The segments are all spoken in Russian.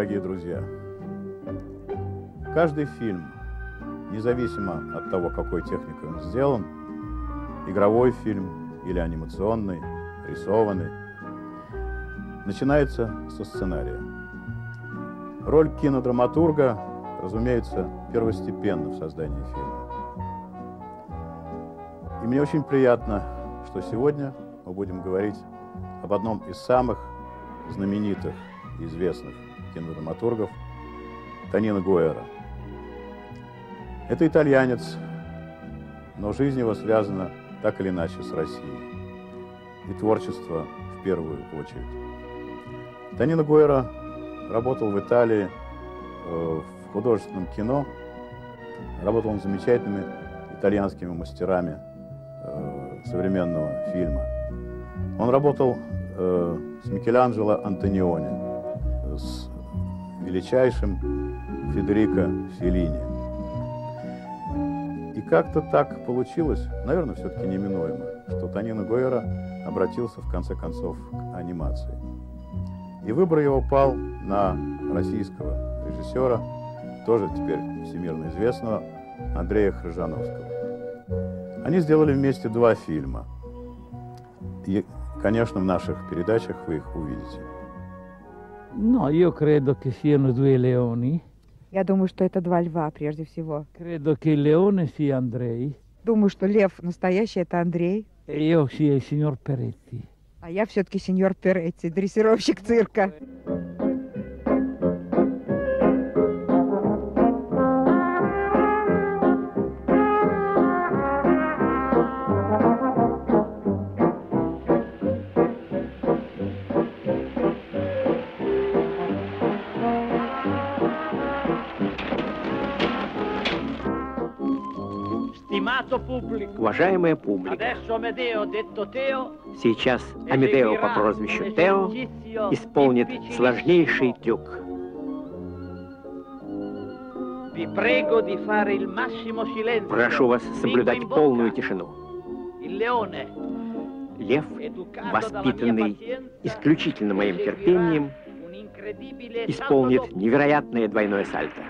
Дорогие друзья! Каждый фильм, независимо от того, какой техникой он сделан, игровой фильм или анимационный, рисованный, начинается со сценария. Роль кинодраматурга, разумеется, первостепенна в создании фильма. И мне очень приятно, что сегодня мы будем говорить об одном из самых знаменитых и известных кинодраматургов Танино Гуэра. Это итальянец, но жизнь его связана так или иначе с Россией. И творчество в первую очередь. Танино Гуэра работал в Италии э, в художественном кино. Работал он с замечательными итальянскими мастерами э, современного фильма. Он работал э, с Микеланджело Антониони, величайшим Федерико Феллини. И как-то так получилось, наверное, все-таки неминуемо, что Тонино Гуэра обратился в конце концов к анимации. И выбор его пал на российского режиссера, тоже теперь всемирно известного, Андрея Хрыжановского. Они сделали вместе два фильма. И, конечно, в наших передачах вы их увидите. No, io credo che siano due leoni. Я думаю, что это два льва прежде всего. Credo che il leone sia Andrei Думаю, что лев настоящий это Андрей, e io sia il signor Peretti. а я все-таки сеньор Перетти, дрессировщик цирка. Уважаемая публика, сейчас Амедео по прозвищу Тео исполнит сложнейший трюк. Прошу вас соблюдать полную тишину. Лев, воспитанный исключительно моим терпением, исполнит невероятное двойное сальто.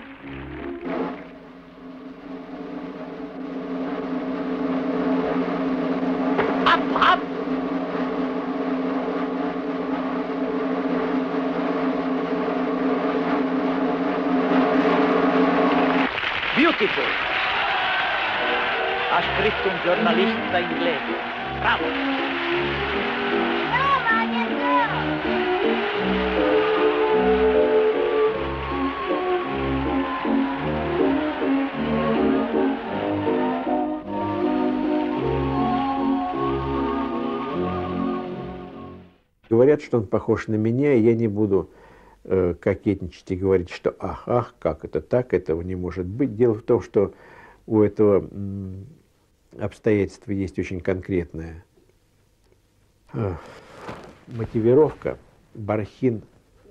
Scritto un giornalista inglese. Bravo! Говорят, что он похож на меня, и я не буду э, кокетничать и говорить, что ах, ах, как это так, этого не может быть. Дело в том, что у этого м, обстоятельства есть очень конкретная э, мотивировка. Бархин,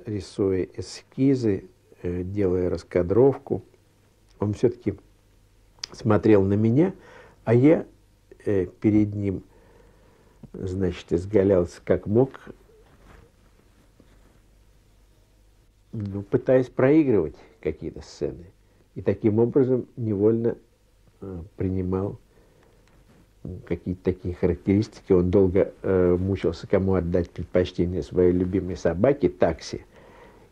рисуя эскизы, э, делая раскадровку, он все-таки смотрел на меня, а я э, перед ним, значит, изгалялся как мог, ну, пытаясь проигрывать какие-то сцены. И таким образом невольно э, принимал какие-то такие характеристики. Он долго э, мучился, кому отдать предпочтение своей любимой собаке, такси,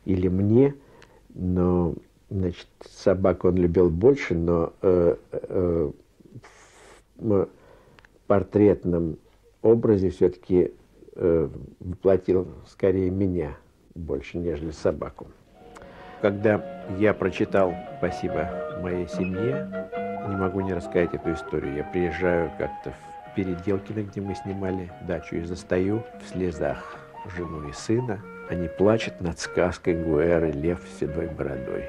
или мне. Но, значит, собаку он любил больше, но э, э, в портретном образе все-таки э, воплотил скорее меня больше, нежели собаку. Когда я прочитал «Спасибо моей семье», не могу не рассказать эту историю. Я приезжаю как-то в Переделкино, где мы снимали дачу, и застаю в слезах жену и сына. Они плачут над сказкой Гуэры «Лев с седой бородой».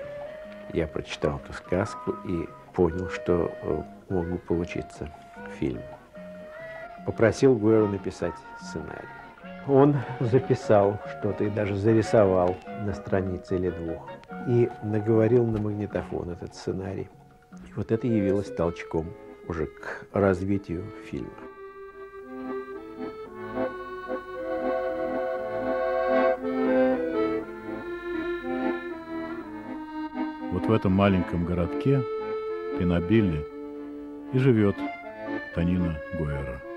Я прочитал эту сказку и понял, что э, могу получиться фильм. Попросил Гуэру написать сценарий. Он записал что-то и даже зарисовал на странице или двух. И наговорил на магнитофон этот сценарий. Вот это явилось толчком уже к развитию фильма. Вот в этом маленьком городке Пинобилле и живет Танина Гуэра.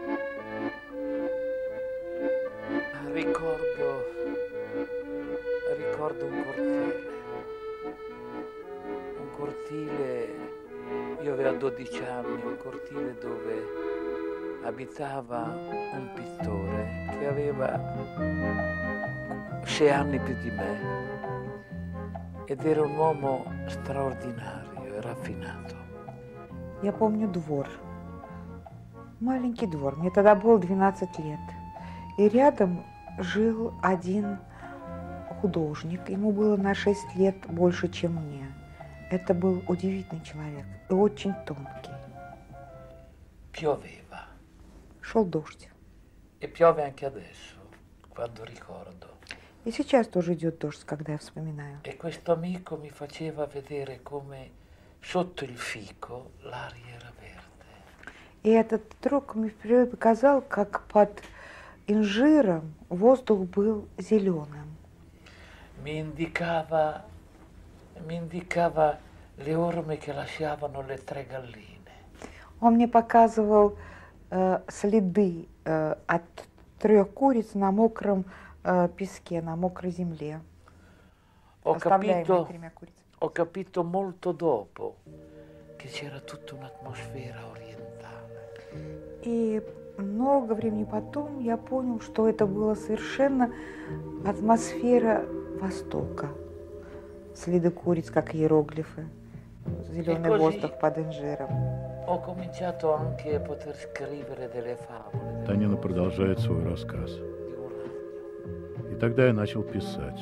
Avevo 12 anni, un cortile dove abitava un pittore che aveva sei anni più di me ed era un uomo straordinario e raffinato. Я помню двор. Маленький двор. Мне тогда было 12 лет. И рядом жил один художник. Ему было на 6 лет больше, чем мне. Это был удивительный человек и очень тонкий. Pioveva Шел дождь. e piove anche adesso, quando ricordo. И сейчас тоже идет дождь, когда я вспоминаю. E questo amico mi faceva vedere come sotto il fico l'aria era verde. И этот друг мне впервые показал, как под инжиром воздух был зеленым. Mi indicava, mi indicava le orme che lasciavano le tre galline. Он мне показывал э, следы э, от трех куриц на мокром э, песке, на мокрой земле, Ho capito, ho capito molto dopo che c'era tutta un'atmosfera orientale. И много времени потом я понял, что это была совершенно атмосфера Востока. Следы куриц, как иероглифы, зеленый così- воздух под инжиром. Танина продолжает свой рассказ. И тогда я начал писать.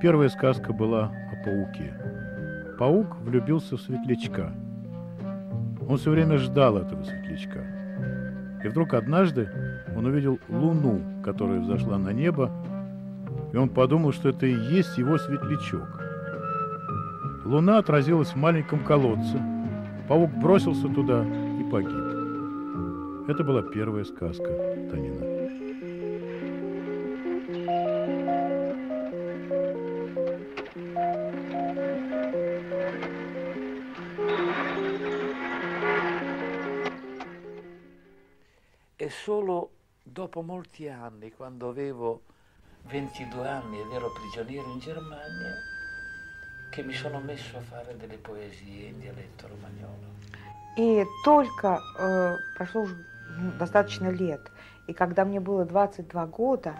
Первая сказка была о пауке. Паук влюбился в светлячка. Он все время ждал этого светлячка. И вдруг однажды он увидел луну, которая взошла на небо, и он подумал, что это и есть его светлячок. Луна отразилась в маленьком колодце. Паук бросился туда и погиб. Это была первая сказка Танина. E solo dopo molti anni, quando avevo 22 anni ed ero prigioniero in Germania, che mi sono messo a fare delle poesie in dialetto romagnolo. И только э, прошло уже достаточно лет, и когда мне было 22 года,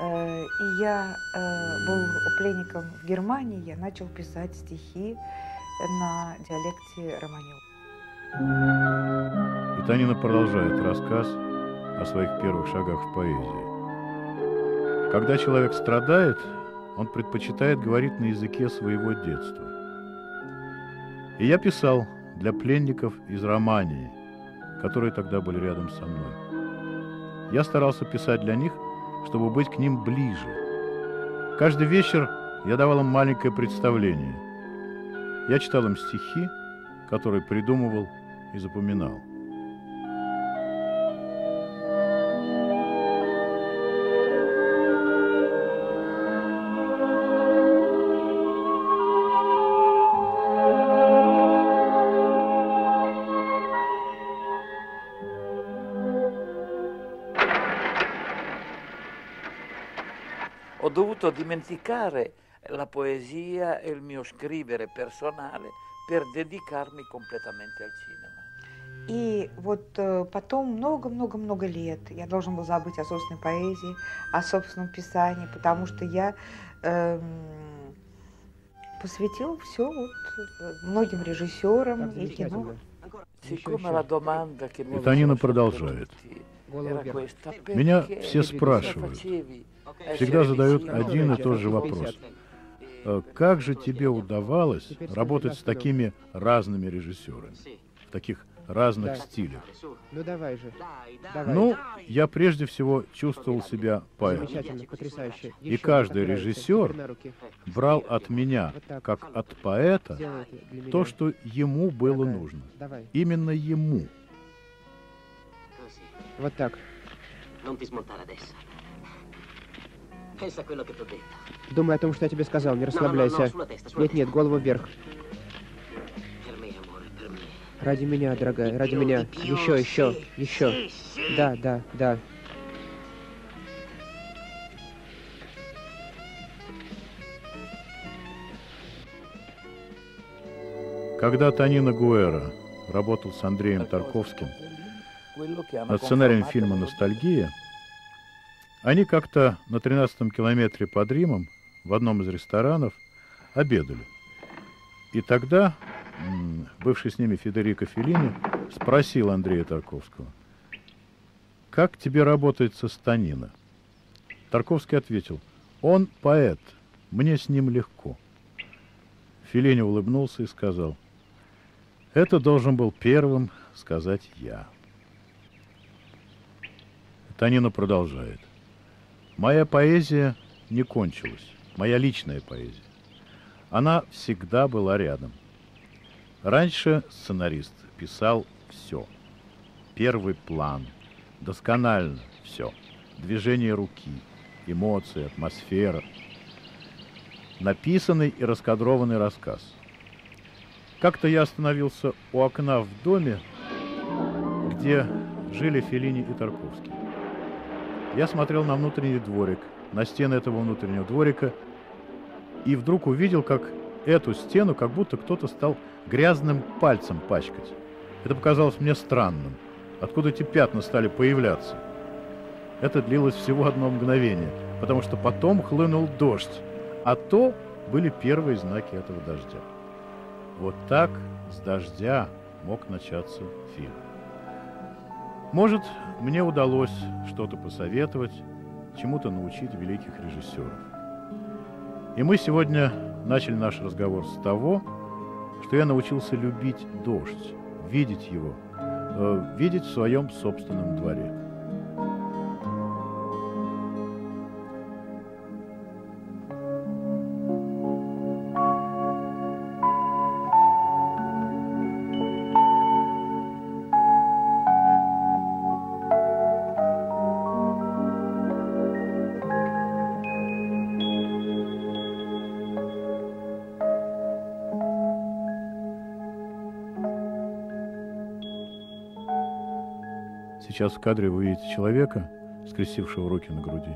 э, и я э, был пленником в Германии, я начал писать стихи на диалекте романёва. И Танина продолжает рассказ о своих первых шагах в поэзии. Когда человек страдает, он предпочитает говорить на языке своего детства. И я писал для пленников из Романии, которые тогда были рядом со мной. Я старался писать для них, чтобы быть к ним ближе. Каждый вечер я давал им маленькое представление. Я читал им стихи, которые придумывал и запоминал. Dovuto dimenticare la poesia e il mio scrivere personale per dedicarmi completamente al cinema. И вот э, потом много-много-много лет я должен был забыть о собственной поэзии, о собственном писании, потому что я эм, посвятил все вот э, многим режиссерам и кино. И Танина продолжает. Меня все спрашивают. Всегда задают один и тот же вопрос. Э, Как же тебе удавалось работать с такими разными режиссерами, в таких разных стилях? Ну давай же. Давай. Ну, я прежде всего чувствовал себя поэтом. И каждый режиссер. Брал от меня, как от поэта, то, что ему было нужно. Именно ему. Вот так. Думай о том, что я тебе сказал, не расслабляйся. Нет, нет, голову вверх. Ради меня, дорогая, ради меня. Еще, еще, еще. Да, да, да. Когда Танина Гуэра работал с Андреем Тарковским над сценарием фильма «Ностальгия», они как-то на 13-м километре под Римом в одном из ресторанов обедали. И тогда бывший с ними Федерико Феллини спросил Андрея Тарковского, «Как тебе работает со Станина?» Тарковский ответил, «Он поэт, мне с ним легко». Феллини улыбнулся и сказал, «Это должен был первым сказать я». Танина продолжает. Моя поэзия не кончилась, моя личная поэзия. Она всегда была рядом. Раньше сценарист писал все. Первый план, досконально все. Движение руки, эмоции, атмосфера. Написанный и раскадрованный рассказ. Как-то я остановился у окна в доме, где жили Феллини и Тарковский. Я смотрел на внутренний дворик, на стены этого внутреннего дворика, и вдруг увидел, как эту стену как будто кто-то стал грязным пальцем пачкать. Это показалось мне странным. Откуда эти пятна стали появляться? Это длилось всего одно мгновение, потому что потом хлынул дождь, а то были первые знаки этого дождя. Вот так с дождя мог начаться фильм. Может, мне удалось что-то посоветовать, чему-то научить великих режиссеров. И мы сегодня начали наш разговор с того, что я научился любить дождь, видеть его, э, видеть в своем собственном дворе. Сейчас в кадре вы видите человека, скрестившего руки на груди.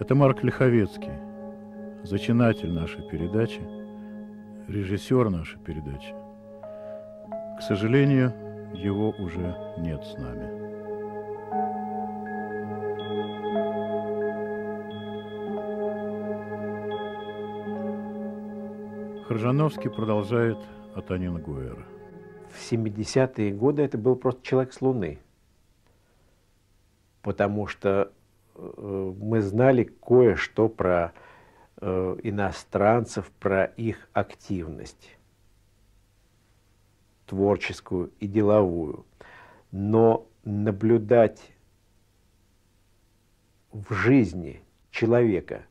Это Марк Лиховецкий, зачинатель нашей передачи, режиссер нашей передачи. К сожалению, его уже нет с нами. Хржановский продолжает от Анина Гуэра. В 70-е годы это был просто человек с Луны потому что э, мы знали кое-что про э, иностранцев, про их активность творческую и деловую. Но наблюдать в жизни человека,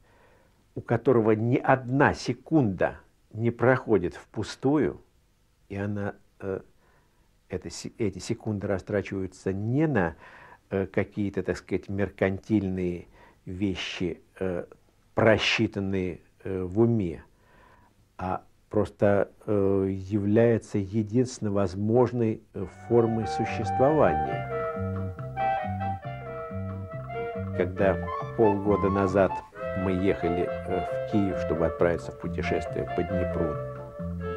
у которого ни одна секунда не проходит впустую, и она, э, это, эти секунды растрачиваются не на какие-то, так сказать, меркантильные вещи, э, просчитанные э, в уме, а просто является единственно возможной формой существования. Когда полгода назад мы ехали в Киев, чтобы отправиться в путешествие по Днепру,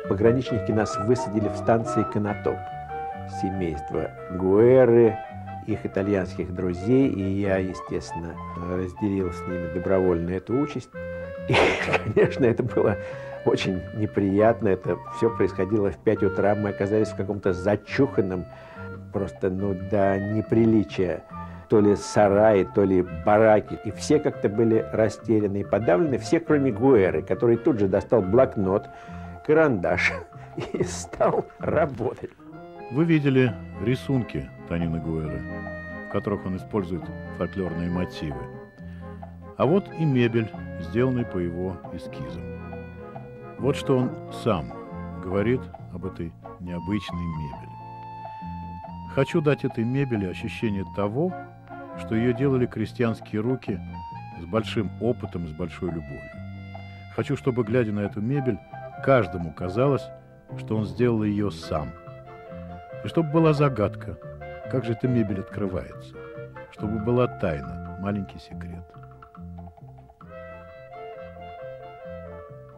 пограничники нас высадили в станции Конотоп. Семейство Гуэры, их итальянских друзей, и я, естественно, разделил с ними добровольно эту участь. И, конечно, это было очень неприятно. Это все происходило в 5 утра. Мы оказались в каком-то зачуханном, просто, ну, до неприличия, то ли сарае, то ли бараки. И все как-то были растеряны и подавлены, все, кроме Гуэры, который тут же достал блокнот, карандаш и стал работать. Вы видели рисунки Танины Гуэры, в которых он использует фольклорные мотивы. А вот и мебель, сделанная по его эскизам. Вот что он сам говорит об этой необычной мебели. Хочу дать этой мебели ощущение того, что ее делали крестьянские руки с большим опытом, с большой любовью. Хочу, чтобы, глядя на эту мебель, каждому казалось, что он сделал ее сам. И чтобы была загадка, как же эта мебель открывается. Чтобы была тайна, маленький секрет.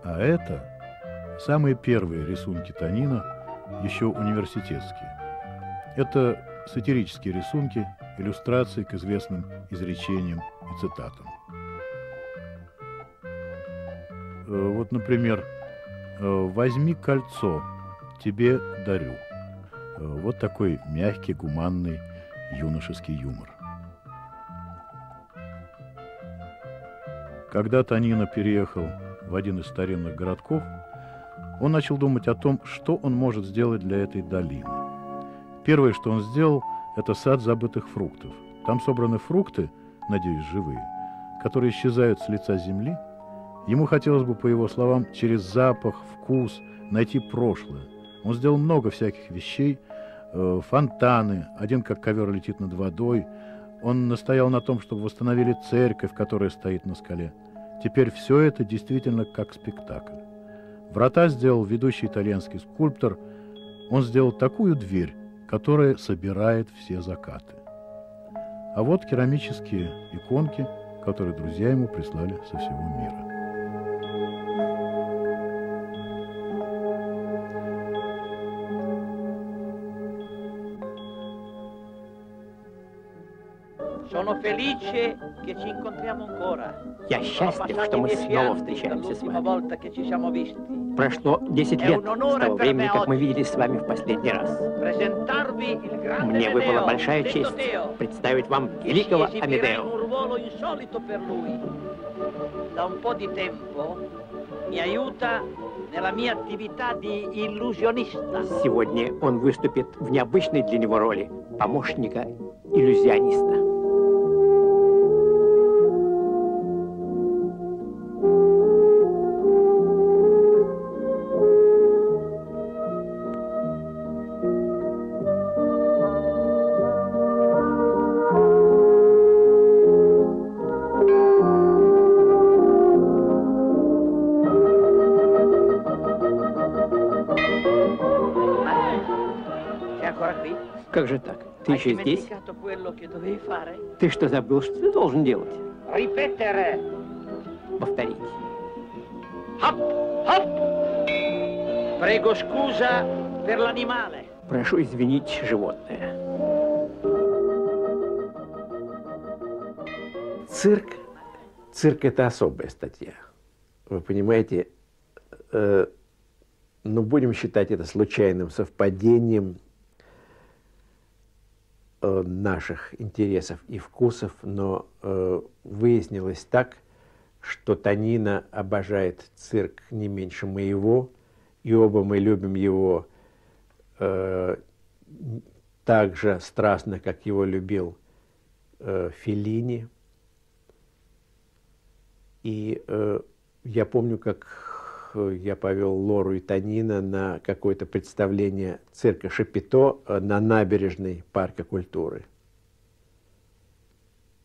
А это самые первые рисунки Танина, еще университетские. Это сатирические рисунки, иллюстрации к известным изречениям и цитатам. Э, вот, например, «Возьми кольцо, тебе дарю». Э, вот такой мягкий, гуманный юношеский юмор. Когда Танина переехал в один из старинных городков, он начал думать о том, что он может сделать для этой долины. Первое, что он сделал, это сад забытых фруктов. Там собраны фрукты, надеюсь, живые, которые исчезают с лица земли. Ему хотелось бы, по его словам, через запах, вкус найти прошлое. Он сделал много всяких вещей, э, фонтаны, один как ковер летит над водой. Он настоял на том, чтобы восстановили церковь, которая стоит на скале. Теперь все это действительно как спектакль. Врата сделал ведущий итальянский скульптор. Он сделал такую дверь, которая собирает все закаты. А вот керамические иконки, которые друзья ему прислали со всего мира. Я счастлив, что мы снова встречаемся с вами. Прошло 10 лет с того времени, как мы виделись с вами в последний раз. Мне выпала большая честь представить вам великого Амедео. Da un po' di tempo mi aiuta. Сегодня он выступит в необычной для него роли помощника-иллюзиониста. Sei еще здесь? fare? Ты что, забыл, что ты должен делать? Повторить. Per l'animale. Прошу извинить животное. Цирк. Цирк это особая статья. Вы понимаете, э, ну будем считать это случайным совпадением наших интересов и вкусов, но э, выяснилось так, что Танина обожает цирк не меньше моего, и оба мы любим его э, так же страстно, как его любил э, Феллини. И э, я помню, как э, я повел Лору и Танина на какое-то представление цирка Шапито э, на набережной парка культуры.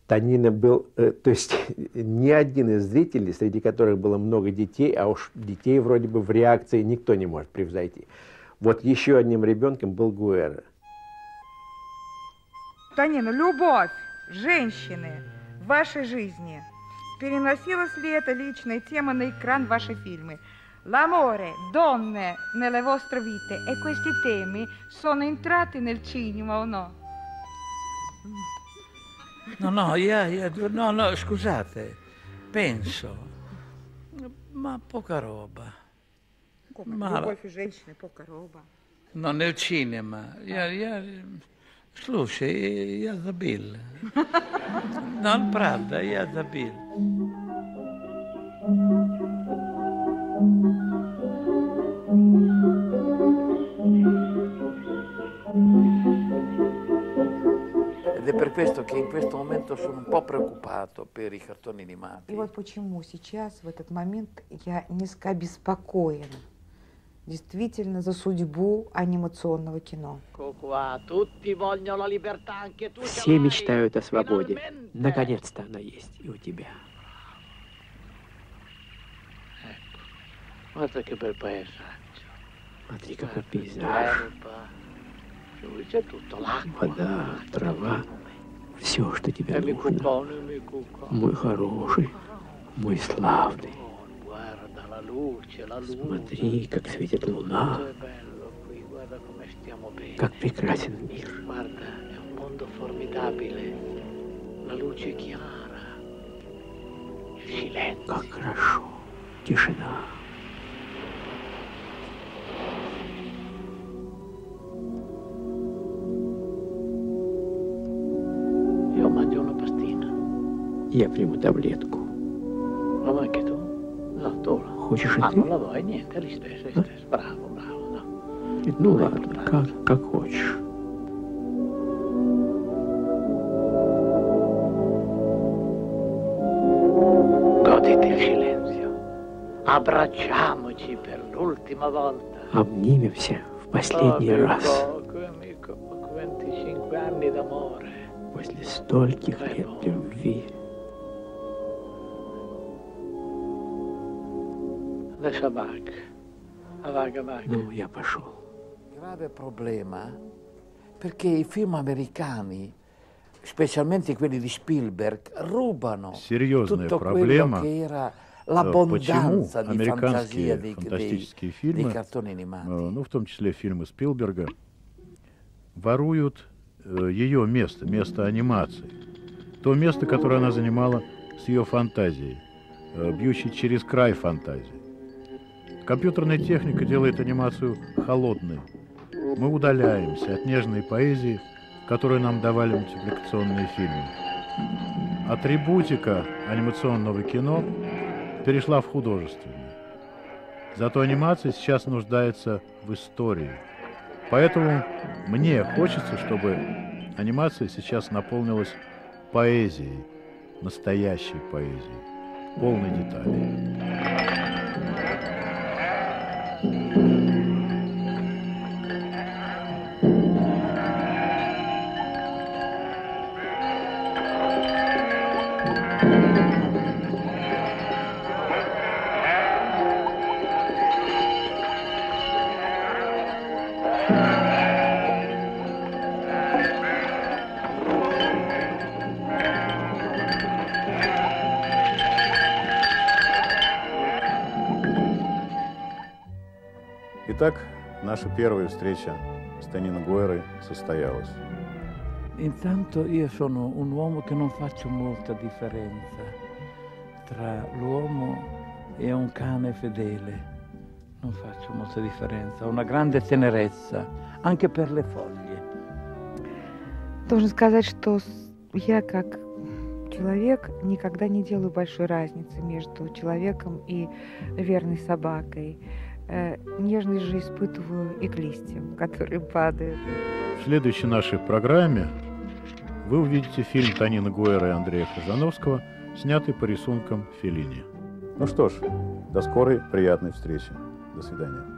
Танина был, э, то есть ни один из зрителей, среди которых было много детей, а уж детей вроде бы в реакции никто не может превзойти. Вот еще одним ребенком был Гуэра. Танина, любовь женщины в вашей жизни, переносилась ли эта личная тема на экран ваши фильмы? L'amore, donne nelle vostre vite e questi temi sono entrati nel cinema o no? No, no, io, io- no, no, scusate, penso, ma poca roba. Ma- Любовь женщины, пока роба. No, nel cinema. Я, я, слушай, я забил. Non, правда, я забил. Ed è per questo che in questo momento sono un po' preoccupato per i cartoni animati. И вот почему сейчас, в этот момент, я несколько обеспокоен действительно за судьбу анимационного кино. Все мечтают о свободе. Наконец-то она есть и у тебя. Вот так и Смотри, какой пейзаж. Вода, трава, все, что тебе E нужно. Мой хороший, мой славный. Смотри, как светит луна, как прекрасен мир. Как хорошо. Тишина. Я приму таблетку. Хочешь и Ah, ты? No. Ну ладно, как, как хочешь. Обнимемся в последний раз. amico, 25 anni d'amore. После стольких лет любви. Avvaga, avvaga. Ну, я pошел. grave problema perché i film americani, specialmente quelli di Spielberg, rubano Серьезная tutto проблема, quello che era э, l'abbondanza почему di fantasia американские dei, dei, фантастические dei фильмы, cartoni э, animati. ну, в том числе фильмы Спилберга, воруют э, ее место, место анимации. То место, которое она занимала с ее фантазией, э, бьющей через край фантазии. Компьютерная техника делает анимацию холодной. Мы удаляемся от нежной поэзии, которую нам давали мультипликационные фильмы. Атрибутика анимационного кино перешла в художественное. Зато анимация сейчас нуждается в истории. Поэтому мне хочется, чтобы анимация сейчас наполнилась поэзией, настоящей поэзией, полной деталей. Наша первая встреча с Танино Гуэрой состоялась. Intanto io sono un uomo che non faccio molta differenza tra l'uomo e un cane fedele. Non faccio molta differenza, ho una grande tenerezza, anche per le foglie. Должен сказать, что я как человек никогда не делаю большой разницы между человеком и верной собакой. Э, Нежность же испытываю и к листьям, которые падают. В следующей нашей программе вы увидите фильм Танина Гуэра и Андрея Хажановского, снятый по рисункам Феллини. Ну что ж, до скорой приятной встречи. До свидания.